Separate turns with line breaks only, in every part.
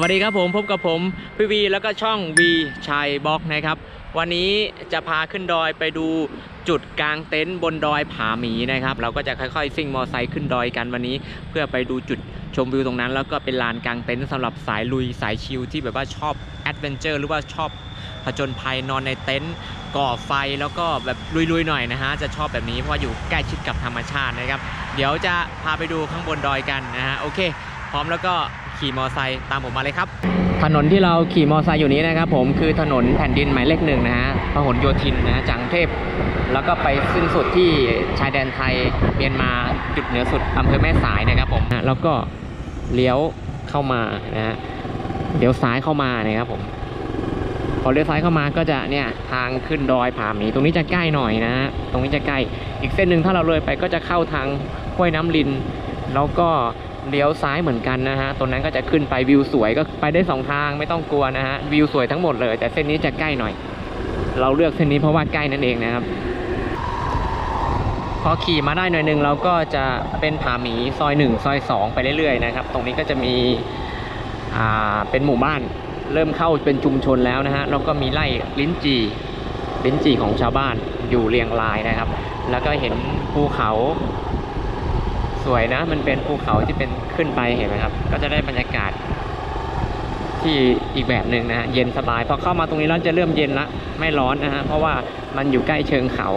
วัสดีครับผมพบกับผมพี่วีแล้วก็ช่องวีชัยบล็อกนะครับ วันนี้จะพาขึ้นดอยไปดูจุดกางเต็นท์บนดอยผาหมีนะครับ เราก็จะค่อยๆ ซิ่งมอไซค์ขึ้นดอยกันวันนี้ เพื่อไปดูจุดชมวิวตรงนั้น แล้วก็เป็นลานกางเต็นท์สำหรับสายลุยสายชิลที่แบบว่าชอบ adventure หรือว่าชอบผจญภัยนอนในเต็นท์ก่อไฟแล้วก็แบบลุยๆหน่อยนะฮะจะชอบแบบนี้เพราะว่าอยู่ใกล้ชิดกับธรรมชาตินะครับ เดี๋ยวจะพาไปดูข้างบนดอยกันนะฮะโอเค พร้อมแล้วก็ ขี่มอไซค์ตามผมมาเลยครับ ถนนที่เราขี่มอไซค์อยู่นี้นะครับผมคือถนนแผ่นดินหมายเลขหนึ่งนะฮะพหลโยธินนะจากกรุงเทพ แล้วก็ไปสิ้นสุดที่ชายแดนไทยเมียนมาจุดเหนือสุดอำเภอแม่สายนะครับผมนะแล้วก็เลี้ยวเข้ามานะฮะเลี้ยวซ้ายเข้ามานะครับผมพอเลี้ยวซ้ายเข้ามาก็จะเนี่ยทางขึ้นดอยผาหมีตรงนี้จะใกล้หน่อยนะฮะตรงนี้จะใกล้อีกเส้นหนึ่งถ้าเราเลยไปก็จะเข้าทางห้วยน้ำลิน แล้วก็ เลี้ยวซ้ายเหมือนกันนะฮะตรงนั้นก็จะขึ้นไปวิวสวยก็ไปได้สองทางไม่ต้องกลัวนะฮะวิวสวยทั้งหมดเลย แต่เส้นนี้จะใกล้หน่อย เราเลือกเส้นนี้เพราะว่าใกล้นั่นเองนะครับ พอขี่มาได้หน่อยหนึ่งเราก็จะเป็นผาหมีซอยหนึ่งซอยสองไปเรื่อยๆนะครับ ตรงนี้ก็จะมีอ่าเป็นหมู่บ้านเริ่มเข้าเป็นชุมชนแล้วนะฮะแล้วก็มีไร่ลิ้นจี่ลิ้นจี่ของชาวบ้านอยู่เรียงรายนะครับ แล้วก็เห็นภูเขา สวยนะ มันเป็นภูเขาที่เป็นขึ้นไปเห็นไหมครับ ก็จะได้บรรยากาศที่อีกแบบหนึ่งนะฮะเย็นสบายพอเข้ามาตรงนี้แล้วจะเริ่มเย็นละไม่ร้อนนะฮะเพราะว่ามันอยู่ใกล้เชิงเขา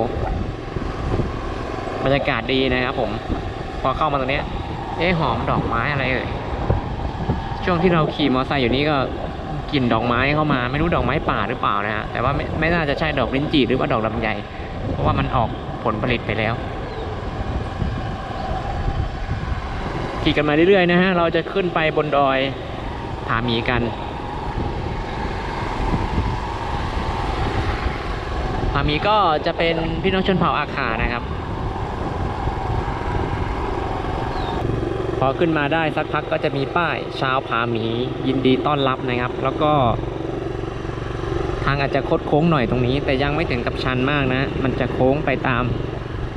บรรยากาศดีนะครับผม พอเข้ามาตรงนี้เอ๊หอมดอกไม้อะไรเอ่ยช่วงที่เราขี่มอเตอร์ไซค์อยู่นี่ก็กลิ่นดอกไม้เข้ามาไม่รู้ดอกไม้ป่าหรือเปล่านะฮะแต่ว่าไม่ไม่น่าจะใช่ดอกลิ้นจี่หรือว่าดอกลำไยเพราะว่ามันออกผลผลิตไปแล้ว ขี่กันมาเรื่อยๆนะฮะ เราจะขึ้นไปบนดอยผาหมีกันผาหมีก็จะเป็นพี่น้องชนเผ่าอาขานะครับ พอขึ้นมาได้สักพักก็จะมีป้ายชาวผาหมียินดีต้อนรับนะครับ แล้วก็ ทางอาจจะคดโค้งหน่อยตรงนี้ แต่ยังไม่ถึงกับชันมากนะ มันจะโค้งไปตาม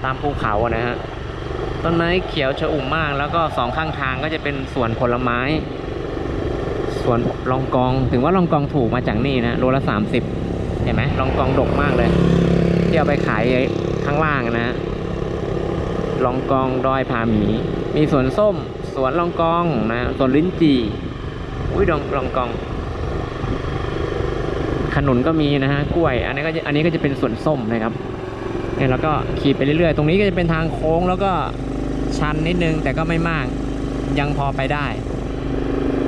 ตามภูเขาอะนะฮะ ต้นไม้เขียวชอุ่มมาก แล้วก็สองข้างทางก็จะเป็นสวนผลไม้ สวนลองกอง ถึงว่าลองกองถูกมาจากนี่นะโลละสามสิบเห็นไหมลองกองดกมากเลยที่เอาไปขายข้างล่างนะลองกองดอยผาหมี มีสวนส้ม สวนลองกองนะสวนลิ้นจี่อุ้ยดองลองกอง ขนุนก็มีนะฮะกล้วย อันนี้ก็อันนี้ก็จะเป็นสวนส้มนะครับ เนี่ยแล้วก็ขี่ไปเรื่อยๆ ตรงนี้ก็จะเป็นทางโค้งแล้วก็ชันนิดนึงแต่ก็ไม่มากยังพอไปได้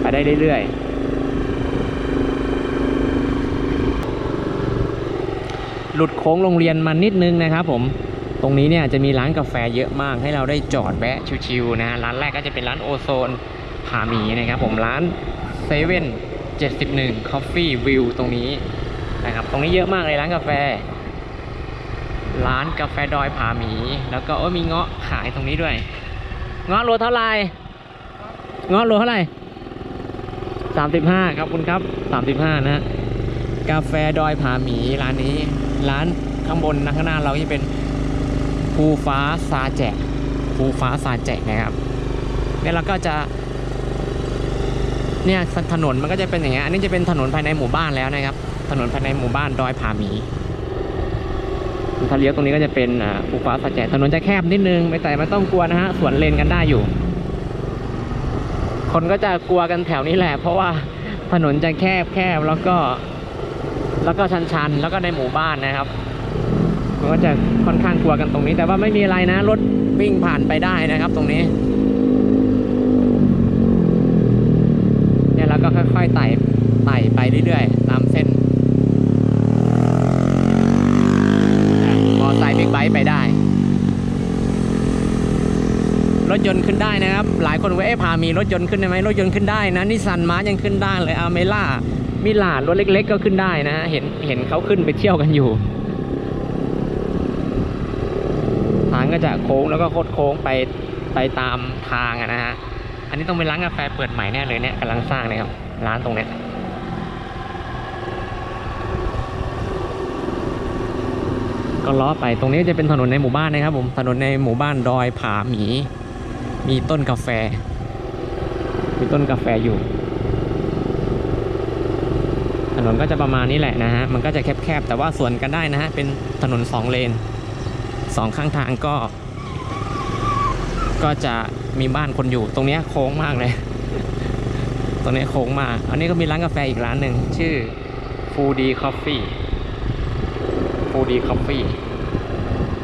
ไปได้เรื่อยๆ หลุดโค้งโรงเรียนมานิดนึงนะครับผมตรงนี้เนี่ยจะมีร้านกาแฟเยอะมากให้เราได้จอดแวะชิวๆนะฮะร้านแรกก็จะเป็นร้านโอโซนผาหมีนะครับผมร้านเซเว่น71 Coffee View ตรงนี้นะครับตรงนี้เยอะมากเลยร้านกาแฟ ร้านกาแฟดอยผาหมี แล้วก็โอ้มีเงาะขายตรงนี้ด้วย เงาะโลเท่าไหร่เงาะโลเท่าไหร่สามสิบห้าครับคุณครับสามสิบห้านะฮะกาแฟดอยผาหมีร้านนี้ ร้านข้างบนนะข้างหน้าเราจะเป็นภูฟ้าซาแจกภูฟ้าซาแจกนะครับเนี่ยเราก็จะเนี่ยถนนมันก็จะเป็นอย่างเงี้ยอันนี้จะเป็นถนนภายในหมู่บ้านแล้วนะครับ ถนนภายในหมู่บ้านดอยผาหมี ถ้าเลี้ยวตรงนี้ก็จะเป็นอ่าภูฟ้าสัจแจถนนจะแคบนิดนึงไม่แต่ไม่ต้องกลัวนะฮะสวนเลนกันได้อยู่ คนก็จะกลัวกันแถวนี้แหละ เพราะว่าถนนจะแคบแคบแล้วก็ แล้วก็ชันๆแล้วก็ในหมู่บ้านนะครับคนก็จะค่อนข้างกลัวกันตรงนี้ แต่ว่าไม่มีอะไรนะรถวิ่งผ่านไปได้นะครับ ตรงนี้เนี่ยแล้วก็ค่อยๆไต่ไต่ไปเรื่อยๆตามเส้น มอ ไปได้ รถยนต์ขึ้นได้นะครับ หลายคนว่าเอ๊ะพามีรถยนต์ขึ้นได้ไหมรถยนต์ขึ้นได้นะนิสสันมาร์ชยังขึ้นได้เลยอัลเมร่ามิราจรถเล็ก ๆ ก็ขึ้นได้นะเห็นเห็นเขาขึ้นไปเที่ยวกันอยู่ทางก็จะโค้งแล้วก็คดโค้งไปไปตามทางนะฮะอันนี้ต้องเป็นร้านกาแฟเปิดใหม่แน่เลยเนี่ยกำลังสร้างเลยครับร้านตรงเนี้ย ก็ล้อไปตรงนี้จะเป็นถนนในหมู่บ้านนะครับผมถนนในหมู่บ้านดอยผาหมี มีต้นกาแฟ มีต้นกาแฟอยู่ ถนนก็จะประมาณนี้แหละนะฮะมันก็จะแคบๆแต่ว่าสวนกันได้นะฮะเป็นถนนสองเลนสองข้างทางก็ ก็จะมีบ้านคนอยู่ ตรงนี้โค้งมากเลย ตรงนี้โค้งมาก อันนี้ก็มีร้านกาแฟอีกร้านหนึ่งชื่อฟูดีคอฟฟี่ Foodie Coffee Foodie Coffee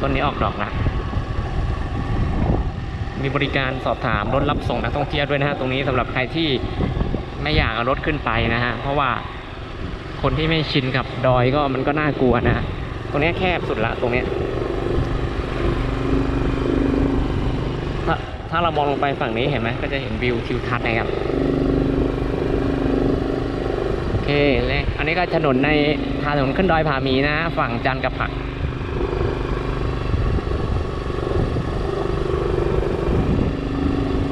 ต้นนี้ออกดอกแล้วมีบริการสอบถามรถรับส่งนักท่องเที่ยวด้วยนะฮะตรงนี้สำหรับใครที่ไม่อยากเอารถขึ้นไปนะฮะเพราะว่าคนที่ไม่ชินกับดอยก็มันก็น่ากลัวนะตรงนี้แคบสุดละตรงนี้ถ้าถ้าเรามองลงไปฝั่งนี้เห็นไหมก็จะเห็นวิวทิวทัศน์นะครับ เคเลยอันนี้ก็ถนนในทางถนนขึ้นดอยผาหมีนะ ฝั่งจันทร์กับผัก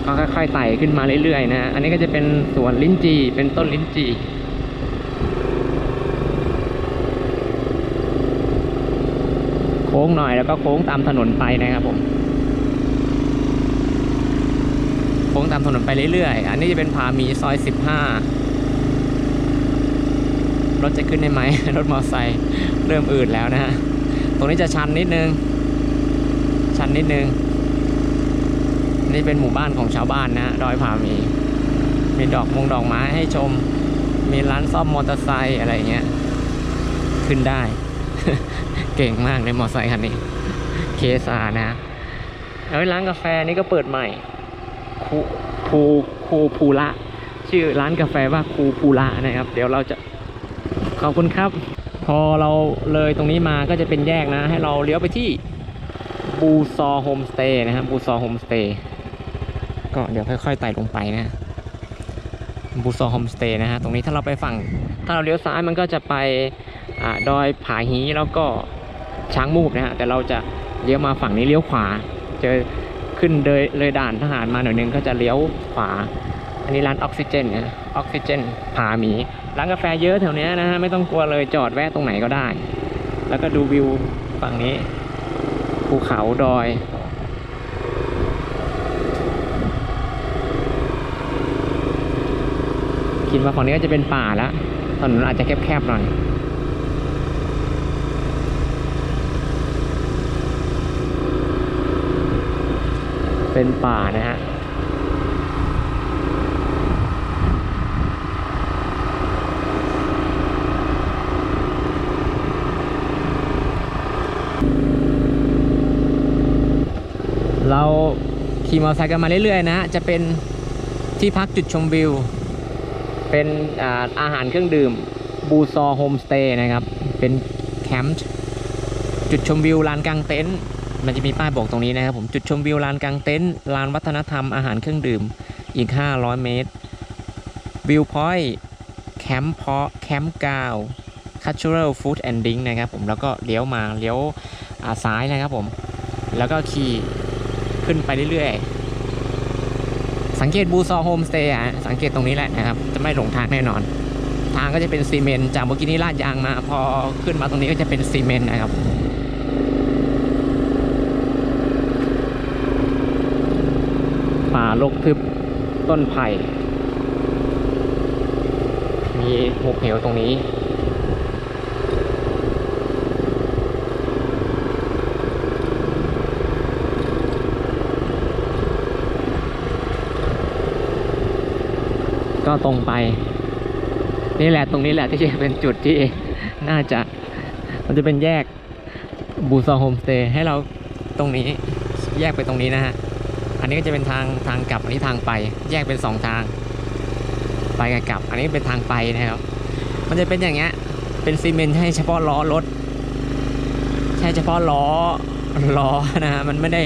ก็ค่อยๆไต่ขึ้นมาเรื่อยๆนะ อันนี้ก็จะเป็นสวนลิ้นจี่ เป็นต้นลิ้นจี่โค้งหน่อยแล้วก็โค้งตามถนนไปนะครับผมโค้งตามถนนไปเรื่อยๆ อันนี้จะเป็นผาหมีซอย 15 รถจะขึ้นได้ไหมรถมอเตอร์ไซค์เริ่มอืดแล้วนะฮะตรงนี้จะชันนิดนึง ชันนิดนึง นี่เป็นหมู่บ้านของชาวบ้านนะดอยผามี มีดอกมงดอกไม้ให้ชม มีร้านซ่อมมอเตอร์ไซค์อะไรเงี้ย ขึ้นได้ เก่งมากเลยมอเตอร์ไซค์คันนี้ เคสานะแล้วร้านกาแฟนี่ก็เปิดใหม่ คูคูคูพูระชื่อร้านกาแฟว่าคูพูระนะครับ เดี๋ยวเราจะ ขอบคุณครับ พอเราเลยตรงนี้มาก็จะเป็นแยกนะ ให้เราเลี้ยวไปที่บูซอโฮมสเตย์นะครับบูซอโฮมสเตย์ก็เดี๋ยวค่อยๆไต่ลงไปนะบูซอโฮมสเตย์นะฮะตรงนี้ถ้าเราไปฝั่ง ถ้าเราเลี้ยวซ้ายมันก็จะไปอดอยผาฮีแล้วก็ช้างมูกนะฮะแต่เราจะเลี้ยวมาฝั่งนี้เลี้ยวขวาเจอขึ้นเลยเลยด่านทหารมาหน่อยนึงก็จะเลี้ยวขวา อันนี้ร้านออกซิเจนนะออกซิเจนผาหมี ร้านกาแฟเยอะแถวเนี้ยนะฮะไม่ต้องกลัวเลยจอดแวะตรงไหนก็ได้ แล้วก็ดูวิวฝั่งนี้ ภูเขาดอยคิดว่าฝั่งนี้ก็จะเป็นป่าแล้วถนนอาจจะแคบๆหน่อยเป็นป่านะฮะ เราขี่มอเตอร์ไซค์กันมาเรื่อยๆนะฮะจะเป็นที่พักจุดชมวิว เป็นอาอาหารเครื่องดื่มบูซอโฮมสเตย์นะครับ เป็นแคมป์จุดชมวิวลานกางเต็นท์มันจะมีป้ายบอกตรงนี้นะครับผมจุดชมวิวลานกางเต็นท์ลานวัฒนธรรมอาหารเครื่องดื่มอีก 500 เมตร viewpoint camp เพาะ camp ground cultural food and drink นะครับผมแล้วก็เลี้ยวมาเลี้ยวซ้ายนะครับผม แล้วก็ขี่ ขึ้นไปเรื่อยๆ สังเกตบูซอโฮมสเตย์อะสังเกตตรงนี้แหละนะครับ จะไม่หลงทางแน่นอน ทางก็จะเป็นซีเมนต์จากเมื่อกี้นี้ลาดยางมา พอขึ้นมาตรงนี้ก็จะเป็นซีเมนต์นะครับป่ารกทึบต้นไผ่มีหุบเหวตรงนี้ ก็ตรงไป นี่แหละตรงนี้แหละที่จะเป็นจุดที่น่าจะมันจะเป็นแยกบูซอโฮมสเตย์ให้เราตรงนี้แยกไปตรงนี้นะฮะ อันนี้ก็จะเป็นทางทางกลับ อันนี้ทางไป แยกเป็นสองทาง ไปกับกลับ อันนี้เป็นทางไปนะครับ มันจะเป็นอย่างเงี้ย เป็นซีเมนต์ให้เฉพาะล้อรถ ใช่เฉพาะล้อล้อนะฮะ มันไม่ได้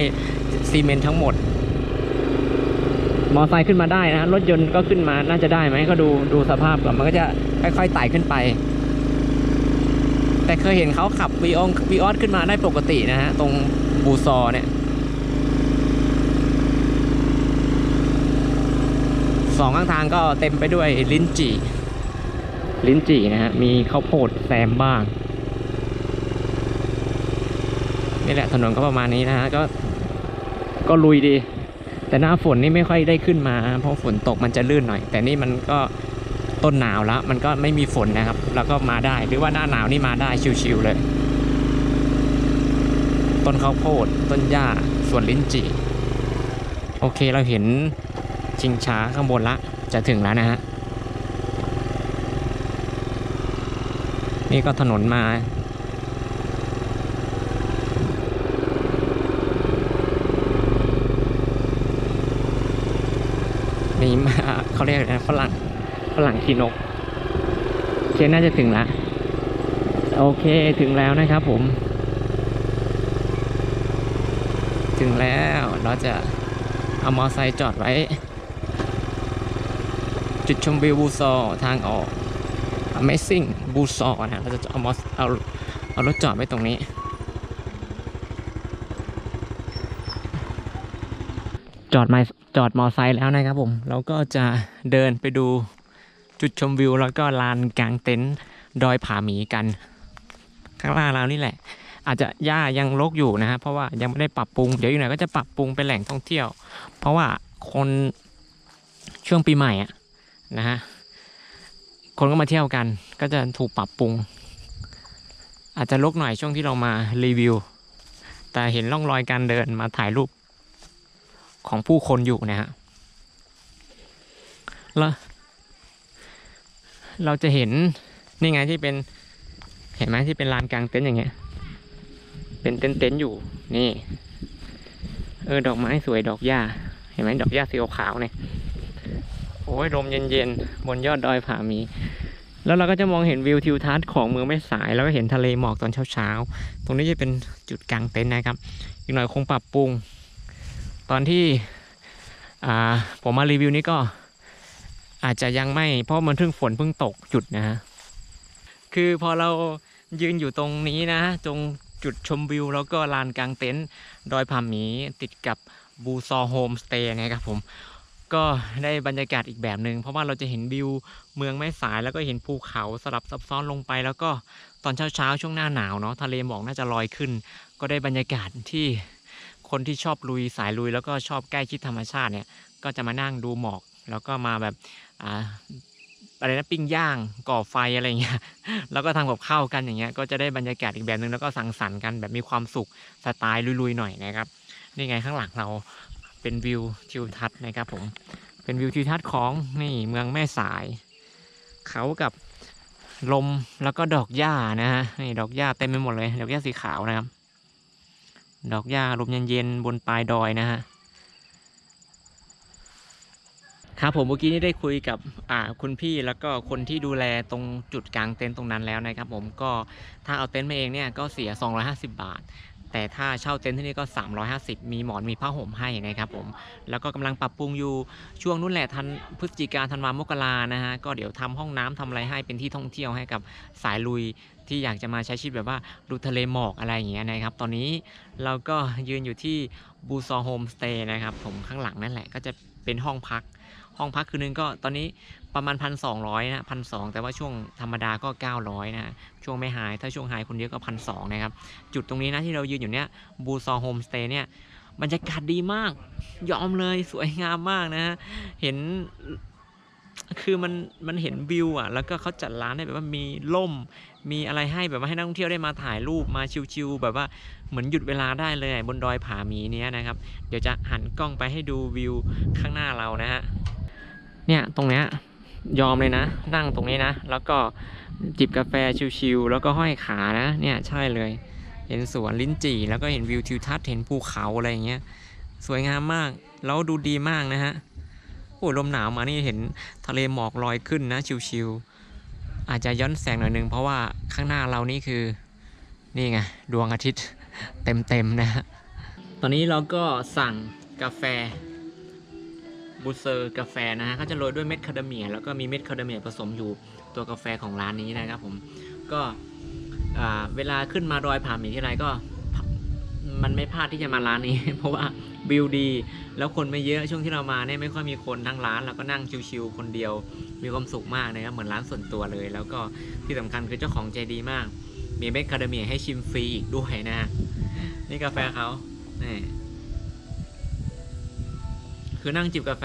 ซีเมนต์ทั้งหมด มอไซค์ขึ้นมาได้นะรถยนต์ก็ขึ้นมาน่าจะได้ไหมก็ดูดูสภาพก่อนมันก็จะค่อยๆไต่ขึ้นไป แต่เคยเห็นเขาขับวีอองวีออสขึ้นมาได้ปกตินะฮะตรงบูซอเนี่ยสองข้างทางก็เต็มไปด้วยลิ้นจี่ลิ้นจี่นะฮะมีข้าวโพดแซมบ้างนี่แหละถนนก็ประมาณนี้นะฮะก็ก็ลุยดี แต่หน้าฝนนี่ไม่ค่อยได้ขึ้นมา เพราะฝนตกมันจะลื่นหน่อย แต่นี่มันก็ต้นหนาวแล้ว มันก็ไม่มีฝนนะครับ แล้วก็มาได้หรือว่าหน้าหนาวนี่มาได้ชิวๆเลย ต้นข้าวโพดต้นหญ้าสวนลิ้นจี่โอเคเราเห็นชิงช้าข้างบนละจะถึงแล้วนะฮะนี่ก็ถนนมา นี่มาเขาเรียกอะไรนะฝรั่งฝรั่งขี่นกเคน่าจะถึงละโอเคถึงแล้วนะครับผม ถึงแล้วเราจะเอามอไซค์จอดไว้ จุดชมวิวบูซอทางออก Amazing บูซอนะเราจะเอามอเอาเอารถจอดไว้ตรงนี้ จอดไมา จอดมอไซค์แล้วนะครับผม เราก็จะเดินไปดูจุดชมวิว แล้วก็ลานกลางเต็นท์ดอยผาหมีกัน ข้างล่างเรานี่แหละ อาจจะหญ้ายังรกอยู่นะฮะเพราะว่ายังไม่ได้ปรับปรุง เดี๋ยวอีกหนก็จะปรับปรุงเป็นแหล่งท่องเที่ยว เพราะว่าคนช่วงปีใหม่อะนะฮะคนก็มาเที่ยวกัน ก็จะถูกปรับปรุง อาจจะรกหน่อยช่วงที่เรามารีวิว แต่เห็นร่องรอยการเดินมาถ่ายรูป ของผู้คนอยู่นะฮะแล้วเราจะเห็นนี่ไงที่เป็นเห็นไหมที่เป็นลานกลางเต็นท์อย่างเงี้ย เป็นเต็นท์เต็นท์อยู่นี่ เออดอกไม้สวยดอกหญ้า เห็นไหมดอกหญ้าสีขาวเนี่ยโอ้ยลมเย็นๆบนยอดดอยผาหมี แล้วเราก็จะมองเห็นวิวทิวทัศน์ของเมืองแม่สาย แล้วก็เห็นทะเลหมอกตอนเช้าๆตรงนี้จะเป็นจุดกลางเต็นท์นะครับ อีกหน่อยคงปรับปรุง ตอนที่ผมมารีวิวนี้ก็อาจจะยังไม่เพราะมันเพิ่งฝนเพิ่งตกจุดนะฮะคือพอเรายืนอยู่ตรงนี้นะตรงจุดชมวิว แล้วก็ลานกลางเต็นท์ดอยผาหมีติดกับบูซอโฮมสเตย์นะครับผมก็ได้บรรยากาศอีกแบบหนึ่งเพราะว่าเราจะเห็นวิวเมืองแม่สายแล้วก็เห็นภูเขาสลับซับซ้อนลงไป แล้วก็ตอนเช้าๆช่วงหน้าหนาวเนาะทะเลหมอกน่าจะลอยขึ้น ก็ได้บรรยากาศที่ คนที่ชอบลุยสายลุย แล้วก็ชอบใกล้ชิดธรรมชาติเนี่ยก็จะมานั่งดูหมอก แล้วก็มาแบบออะไรนะปิ้งย่างก่อไฟอะไรเงี้ยแล้วก็ทำกับข้าวกันอย่างเงี้ยก็จะได้บรรยากาศอีกแบบหนึ่งแล้วก็สังสรรค์กันแบบมีความสุขสไตล์ลุยๆหน่อยนะครับนี่ไงข้างหลังเราเป็นวิวทิวทัศน์นะครับผมเป็นวิวทิวทัศน์ของนี่เมืองแม่สาย เขากับลมแล้วก็ดอกหญ้านะฮะนี่ดอกหญ้าเต็มไปหมดเลยดอกหญ้าสีขาวนะครับ ดอกหญ้าลมเย็นๆบนปลายดอยนะฮะครับผมเมื่อกี้นี้ได้คุยกับอ่าคุณพี่แล้วก็คนที่ดูแลตรงจุดกลางเต็นท์ตรงนั้นแล้วนะครับผมก็ถ้าเอาเต็นท์มาเองเนี่ยก็เสีย 250 บาท แต่ถ้าเช่าเต็นท์ที่นี่ก็ 350 มีหมอนมีผ้าห่มให้นะครับผม แล้วก็กำลังปรับปรุงอยู่ช่วงนู้นแหละทันพฤศจิกาธันวามกรานะฮะก็เดี๋ยวทำห้องน้ำทำอะไรให้เป็นที่ท่องเที่ยวให้กับสายลุยที่อยากจะมาใช้ชีวิตแบบว่าดูทะเลหมอกอะไรอย่างเงี้ยนะครับ ตอนนี้เราก็ยืนอยู่ที่บูซอโฮมสเตย์นะครับผมข้างหลังนั่นแหละก็จะเป็นห้องพัก ห้องพักคืนนึงก็ตอนนี้ ประมาณพันสองร้อยนะพันสองแต่ว่าช่วงธรรมดาก็ 900 นะช่วงไม่ high ถ้าช่วง high คนเยอะก็พันสองนะครับ จุดตรงนี้นะที่เรายืนอยู่เนี้ยบูซอโฮมสเตย์เนี่ยบรรยากาศดีมาก ยอมเลยสวยงามมากนะฮะเห็นคือมันมันเห็นวิวอะแล้วก็เขาจัดร้านให้แบบว่ามีร่ม มีอะไรให้แบบว่าให้นักท่องเที่ยวได้มาถ่ายรูปมาชิวๆแบบว่าเหมือนหยุดเวลาได้เลยบนดอยผาหมีเนี้ยนะครับ เดี๋ยวจะหันกล้องไปให้ดูวิวข้างหน้าเรานะฮะเนี่ยตรงเนี้ย ยอมเลยนะ นั่งตรงนี้นะ แล้วก็จิบกาแฟชิวๆแล้วก็ห้อยขานะ เนี่ยใช่เลย เห็นสวนลิ้นจี่ แล้วก็เห็นวิวทิวทัศน์เห็นภูเขาอะไรอย่างเงี้ยสวยงามมาก แล้วดูดีมากนะฮะโอ้ลมหนาวมานี่เห็นทะเลหมอกลอยขึ้นนะชิวๆอาจจะย้อนแสงหน่อยนึง เพราะว่าข้างหน้าเรานี่คือนี่ไงดวงอาทิตย์เต็มๆนะฮะตอนนี้เราก็สั่งกาแฟ บูเซอร์กาแฟนะฮะเขาจะโรยด้วยเม็ดคาเดเมีย แล้วก็มีเม็ดคาเดเมียผสมอยู่ตัวกาแฟของร้านนี้นะครับผมก็เวลาขึ้นมาดอยผาหมีที่ไรก็มันไม่พลาดที่จะมาร้านนี้ เพราะว่าวิวดี แล้วคนไม่เยอะช่วงที่เรามาเนี่ยไม่ค่อยมีคนทั้งร้านแล้วก็นั่งชิวๆคนเดียวมีความสุขมากนะครับเหมือนร้านส่วนตัวเลย แล้วก็ที่สำคัญคือเจ้าของใจดีมาก มีเม็ดคาเดเมียให้ชิมฟรีอีกด้วยนะ นี่กาแฟเขานี่ คือนั่งจิบกาแฟ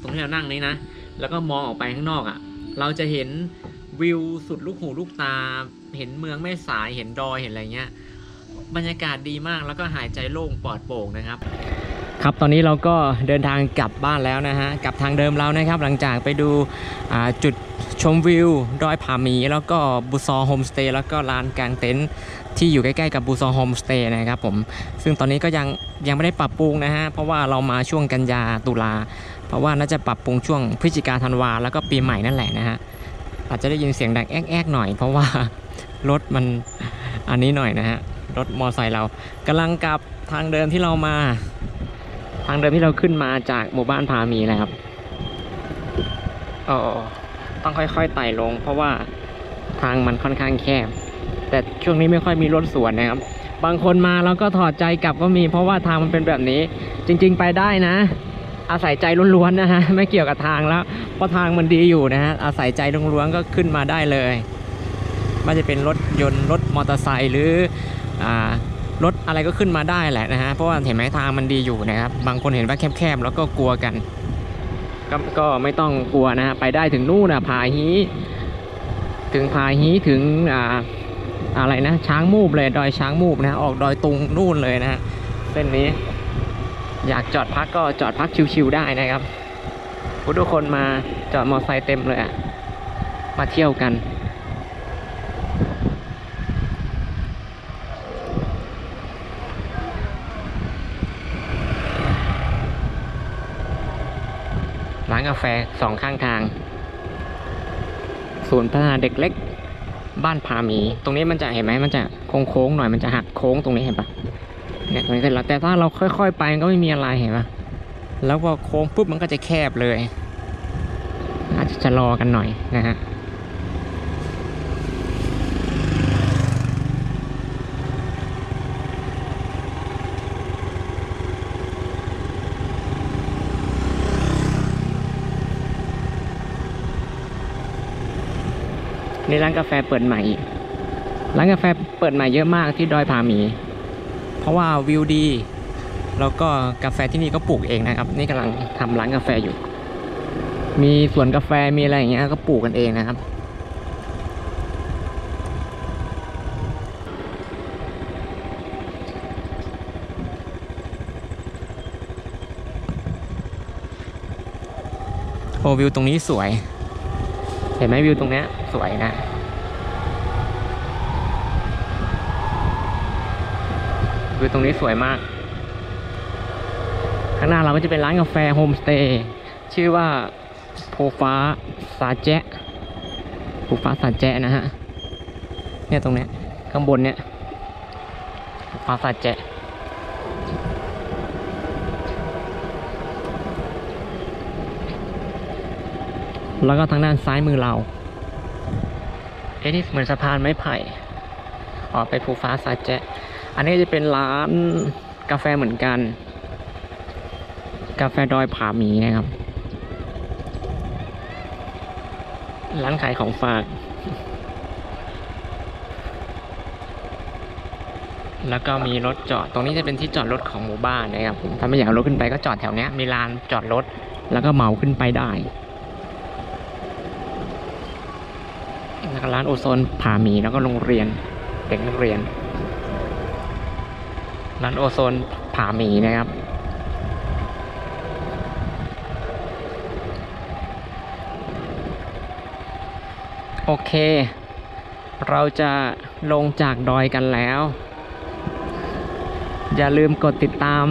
ตรงที่เรานั่งนี้นะ แล้วก็มองออกไปข้างนอกอะ่ะ เราจะเห็นวิวสุดลูกหูลูกตา เห็นเมืองแม่สาย เห็นดอย เห็นอะไรเงี้ย บรรยากาศดีมาก แล้วก็หายใจโล่งปลอดโปร่งนะครับ ครับตอนนี้เราก็เดินทางกลับบ้านแล้วนะฮะกลับทางเดิมเรานะครับ หลังจากไปดูจุดชมวิวดอยผาหมี แล้วก็บูซอโฮมสเตย์แล้วก็ลานกางเต็นท์ที่อยู่ใกล้ๆกับบูซอโฮมสเตย์นะครับผมซึ่งตอนนี้ก็ยังยังไม่ได้ปรับปรุงนะฮะเพราะว่าเรามาช่วงกันยาตุลาเพราะว่าน่าจะปรับปรุงช่วงพฤศจิกาธันวาแล้วก็ปีใหม่นั่นแหละนะฮะอาจจะได้ยินเสียงดังแอ๊กๆหน่อย เพราะว่ารถมันอันนี้หน่อยนะฮะรถมอไซค์เรากำลังกลับทางเดิมที่เรามา ทางเดิมที่เราขึ้นมาจากหมู่บ้านพามีนะครับอ๋อต้องค่อยๆไต่ลง เพราะว่าทางมันค่อนข้างแคบ แต่ช่วงนี้ไม่ค่อยมีรถสวนนะครับ บางคนมาแล้วก็ถอดใจกลับก็มี เพราะว่าทางมันเป็นแบบนี้ จริง ๆ ไปได้นะ อาศัยใจล้วนๆนะฮะไม่เกี่ยวกับทางแล้ว เพราะทางมันดีอยู่นะฮะอาศัยใจล้วนๆก็ขึ้นมาได้เลยไม่ว่าจะเป็นรถยนต์รถมอเตอร์ไซค์หรืออ่า รถอะไรก็ขึ้นมาได้แหละนะฮะเพราะว่าเห็นไหมทางมันดีอยู่นะครับบางคนเห็นว่าแคบๆแล้วก็กลัวกันก็ก็ไม่ต้องกลัวนะฮะไปได้ถึงนู่นนะผาฮีถึงผาฮีถึงอ่าอะไรนะ ช้างมูบเลยดอยช้างมูบนะออกดอยตุงนู่นเลยนะฮะเส้นนี้ อยากจอดพักก็จอดพักชิวๆได้นะครับทุกคนมาจอดมอเตอร์ไซค์เต็มเลยอะมาเที่ยวกัน กาแฟสองข้างทาง ศูนย์พัฒนาเด็กเล็ก บ้านพามี ตรงนี้มันจะเห็นไหมมันจะโค้งๆหน่อยมันจะหักโค้งตรงนี้เห็นปะเนี่ยตรงนี้เสร็จแล้วแต่ถ้าเราค่อยๆ ไปมันก็ไม่มีอะไรเห็นปะแล้วพอโค้งปุ๊บมันก็จะแคบเลย อาจจะชะลอกันหน่อยนะฮะ นี่ร้านกาแฟเปิดใหม่ ร้านกาแฟเปิดใหม่เยอะมากที่ดอยผาหมี เพราะว่าวิวดี แล้วก็กาแฟที่นี่ก็ปลูกเองนะครับ นี่กำลังทำร้านกาแฟอยู่ มีสวนกาแฟมีอะไรอย่างเงี้ยก็ปลูกกันเองนะครับ โอวิวตรงนี้สวย เห็นไหมวิวตรงเนี้ยสวยนะวิวตรงนี้สวยมาก ข้างหน้าเราก็จะเป็นร้านกาแฟโฮมสเตย์ชื่อว่าโพฟ้าซาแจะโพฟ้าซาแจะนะฮะ เนี่ยตรงเนี้ยข้างบนเนี้ยโพฟ้าซาแจ แล้วก็ทางด้านซ้ายมือเรา เอ๊ะนี่เหมือนสะพานไม้ไผ่ออกไปภูฟ้าซาแจะ อันนี้จะเป็นร้านกาแฟเหมือนกัน กาแฟดอยผาหมีนะครับ ร้านขายของฝาก แล้วก็มีรถจอด ตรงนี้จะเป็นที่จอดรถของหมู่บ้านนะครับผมถ้าไม่อยากรถขึ้นไปก็จอดแถวเนี้ยมีลานจอดรถ แล้วก็เหมาขึ้นไปได้ แล้วก็ ร้านโอโซนผาหมีแล้วก็โรงเรียนเด็กนักเรียน ร้านโอโซนผาหมีนะครับ โอเค เราจะลงจากดอยกันแล้ว อย่าลืมกดติดตาม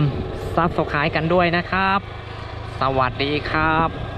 ซับสไครต์กันด้วยนะครับ สวัสดีครับ